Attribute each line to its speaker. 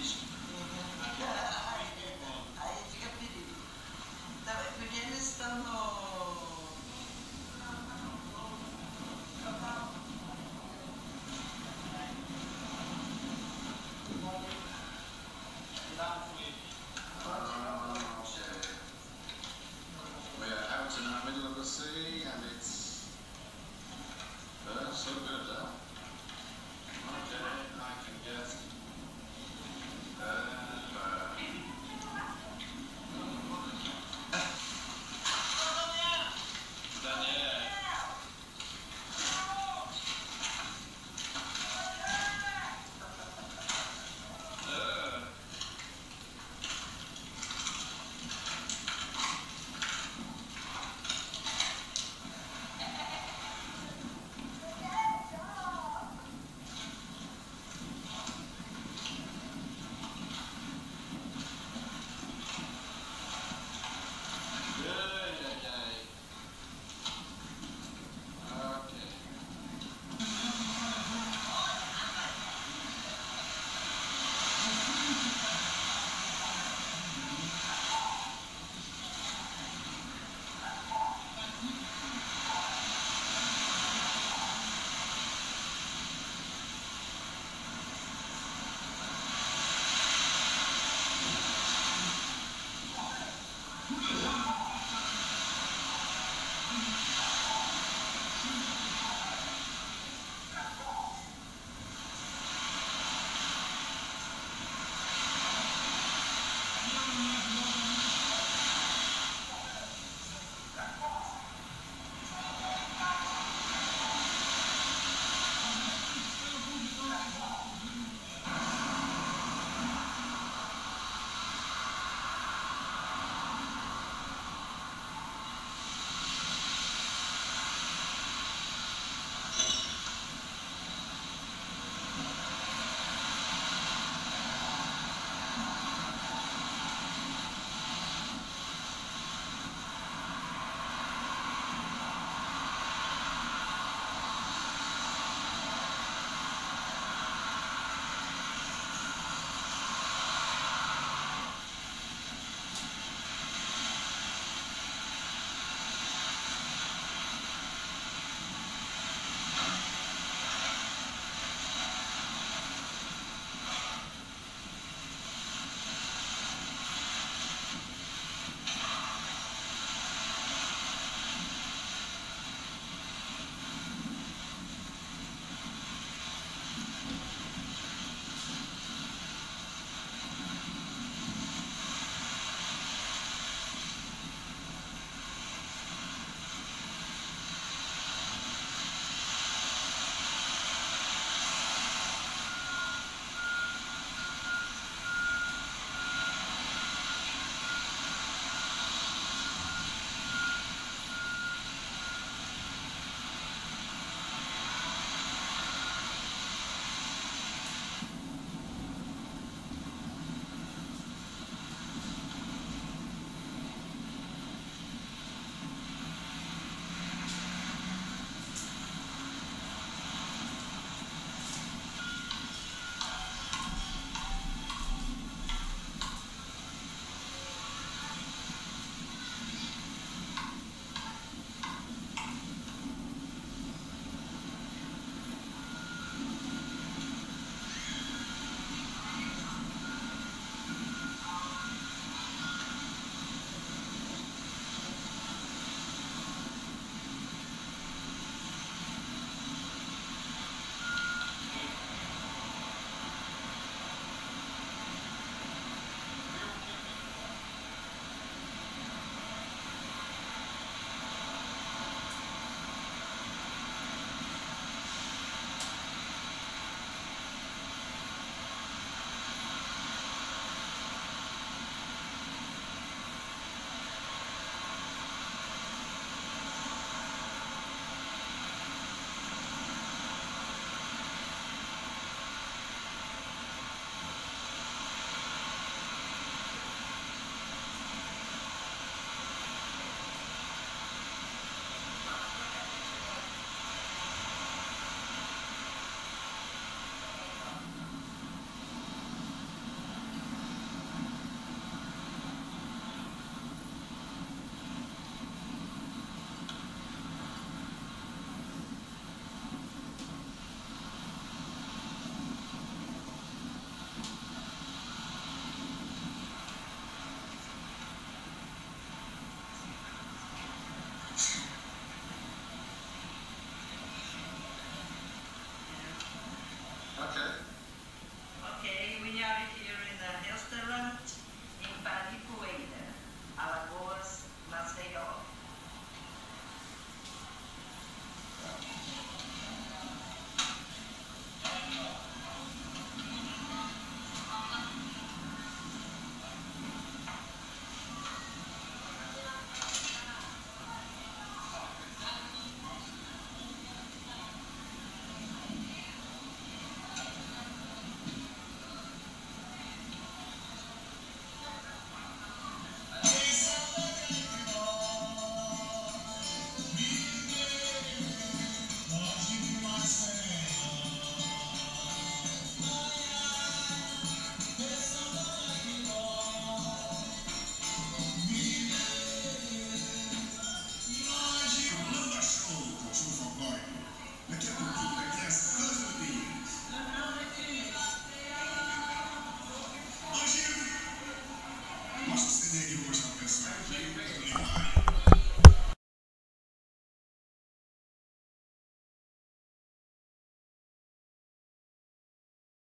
Speaker 1: is